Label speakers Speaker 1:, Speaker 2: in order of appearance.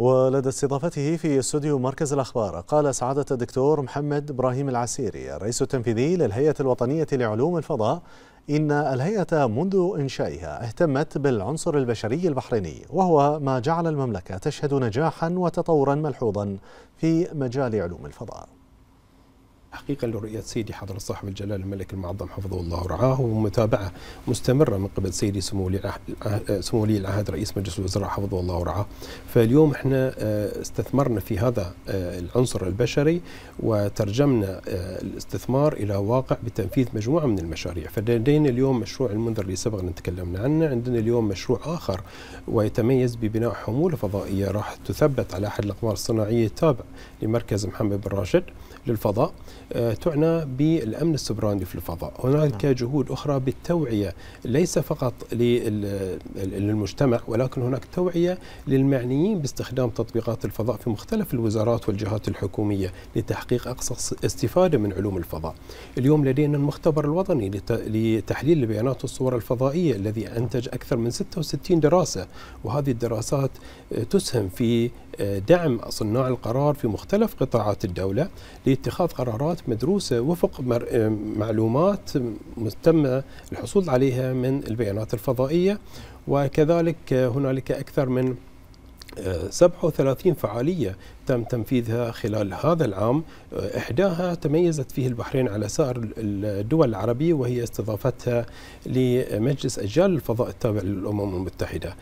Speaker 1: ولدى استضافته في استوديو مركز الأخبار. قال سعادة الدكتور محمد إبراهيم العسيري الرئيس التنفيذي للهيئة الوطنية لعلوم الفضاء إن الهيئة منذ إنشائها اهتمت بالعنصر البشري البحريني وهو ما جعل المملكة تشهد نجاحا وتطورا ملحوظا في مجال علوم الفضاء.
Speaker 2: حقيقة لرؤية سيدي حضرة صاحب الجلالة الملك المعظم حفظه الله ورعاه ومتابعة مستمرة من قبل سيدي سمو ولي سمو ولي العهد رئيس مجلس الوزراء حفظه الله ورعاه. فاليوم إحنا آه، استثمرنا في هذا آه، العنصر البشري وترجمنا آه، الاستثمار إلى واقع بتنفيذ مجموعة من المشاريع. فلدينا اليوم مشروع المنذر اللي سبق تكلمنا عنه. عندنا اليوم مشروع آخر ويتميز ببناء حمولة فضائية راح تثبت على أحد الأقمار الصناعية التابع لمركز محمد بن راشد للفضاء. آه، تعنى بالأمن السبراني في الفضاء، هناك نعم. جهود أخرى بالتوعية ليس فقط للمجتمع ولكن هناك توعية للمعنيين باستخدام تطبيقات الفضاء في مختلف الوزارات والجهات الحكومية لتحقيق أقصى استفادة من علوم الفضاء. اليوم لدينا المختبر الوطني لتحليل البيانات والصور الفضائية الذي أنتج أكثر من 66 دراسة وهذه الدراسات آه، تسهم في آه، دعم صناع القرار في مختلف قطاعات الدولة لاتخاذ قرارات مدروسة وفق معلومات تم الحصول عليها من البيانات الفضائية. وكذلك هنالك أكثر من 37 فعالية تم تنفيذها خلال هذا العام. إحداها تميزت فيه البحرين على سائر الدول العربية وهي استضافتها لمجلس أجيال الفضاء التابع للأمم المتحدة.